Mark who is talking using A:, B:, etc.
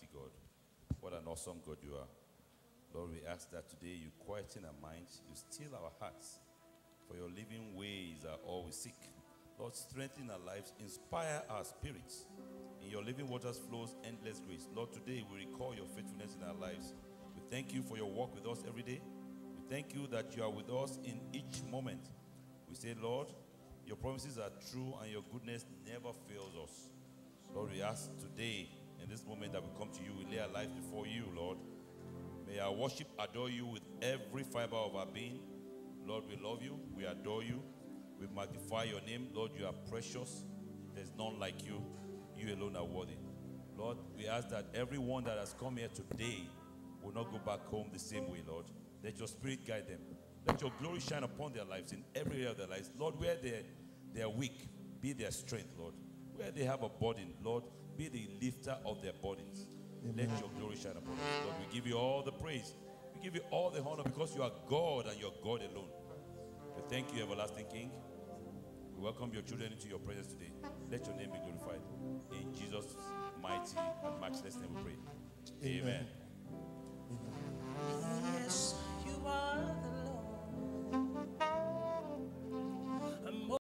A: mighty God. What an awesome God you are. Lord, we ask that today you quieten our minds, you still our hearts, for your living ways are all we seek. Lord, strengthen our lives, inspire our spirits. In your living waters flows endless grace. Lord, today we recall your faithfulness in our lives. We thank you for your walk with us every day. We thank you that you are with us in each moment. We say, Lord, your promises are true and your goodness never fails us. Lord, we ask today, this moment that we come to you, we lay our lives before you, Lord. May our worship adore you with every fiber of our being. Lord, we love you. We adore you. We magnify your name. Lord, you are precious. There's none like you. You alone are worthy. Lord, we ask that everyone that has come here today will not go back home the same way, Lord. Let your spirit guide them. Let your glory shine upon their lives in every area of their lives. Lord, where they, they are weak, be their strength, Lord. Where they have a burden, Lord, be the lifter of their burdens. Let your glory shine upon us. Lord, we give you all the praise. We give you all the honor because you are God and you're God alone. We thank you, everlasting King. We welcome your children into your presence today. Let your name be glorified. In Jesus' mighty and matchless name we pray. Amen.
B: Amen.